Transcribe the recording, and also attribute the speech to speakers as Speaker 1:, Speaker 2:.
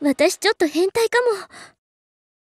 Speaker 1: 私ちょっと変態かも。